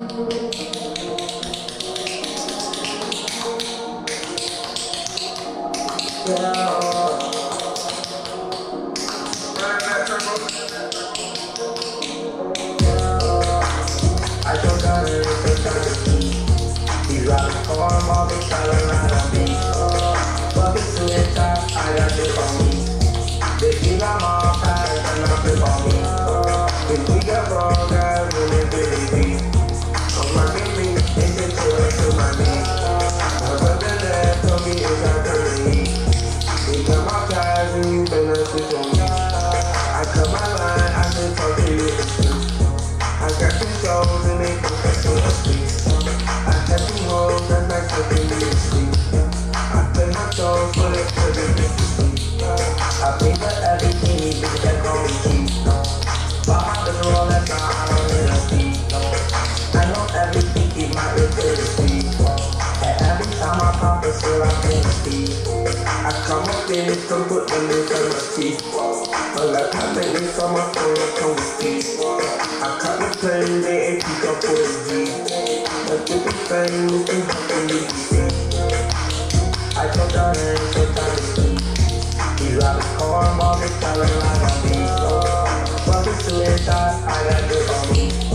Yeah. I cut my line, I been talking. to you. I got these souls man come put a lick on my name A lot of on my phone, I come with. I caught the plane, they ain't pick up for the G. But do the thing, this ain't helping me. I told her I ain't so tired of me. He robbed his car, I'm all the time, I'm on my But Brothers to his eyes, I got good on me.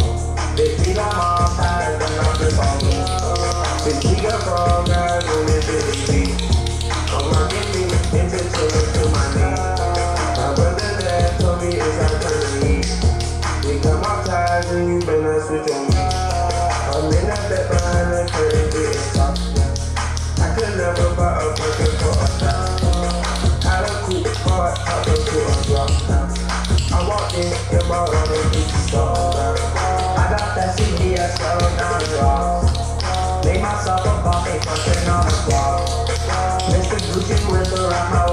is out of me. We come up tired and you been us with your me. I'm in a bed behind the curtain getting soft. I could never buy a fucking for a thousand. I don't cool the car, I don't cool a drop house. I walk in, in my own and get you so I got that CD, I sell it on the wall. Made myself a bucket, fucking on the wall. Mr. Gucci whip around my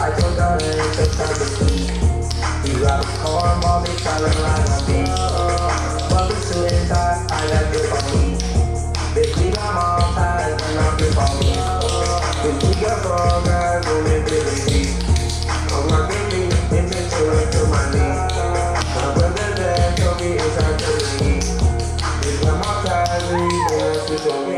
I took out an extra time to sleep. You got a car, mommy, trying to line beat. with the